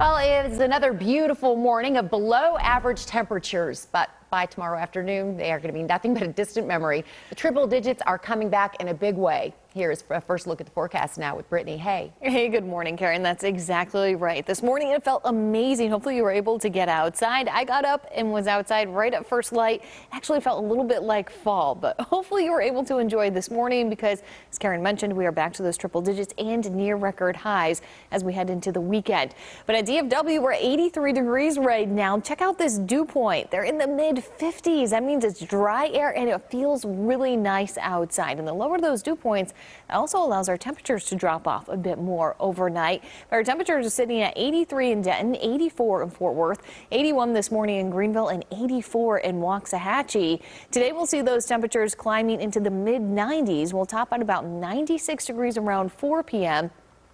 Well, it's another beautiful morning of below average temperatures, but by tomorrow afternoon, they are going to be nothing but a distant memory. The triple digits are coming back in a big way. Here's a first look at the forecast now with Brittany Hay. Hey, good morning, Karen. That's exactly right. This morning it felt amazing. Hopefully you were able to get outside. I got up and was outside right at first light. Actually felt a little bit like fall, but hopefully you were able to enjoy this morning because, as Karen mentioned, we are back to those triple digits and near record highs as we head into the weekend. But at DFW, we're 83 degrees right now. Check out this dew point. They're in the mid 50s. That means it's dry air and it feels really nice outside. And the lower those dew points, that also allows our temperatures to drop off a bit more overnight. Our temperatures are sitting at 83 in Denton, 84 in Fort Worth, 81 this morning in Greenville, and 84 in Waxahachie. Today we'll see those temperatures climbing into the mid 90s. We'll top out about 96 degrees around 4 p.m.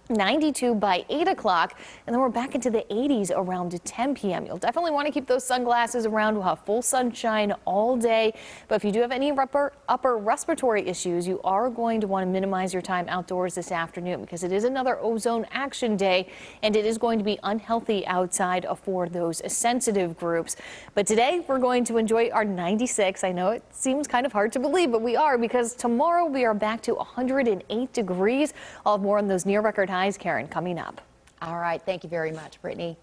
92 by 8 o'clock, and then we're back into the 80s around 10 p.m. You'll definitely want to keep those sunglasses around. We'll have full sunshine all day, but if you do have any upper, upper respiratory issues, you are going to want to minimize your time outdoors this afternoon because it is another ozone action day, and it is going to be unhealthy outside for those sensitive groups. But today we're going to enjoy our 96. I know it seems kind of hard to believe, but we are because tomorrow we are back to 108 degrees. I'll have more on those near record highs, Karen, coming up. All right. Thank you very much, Brittany.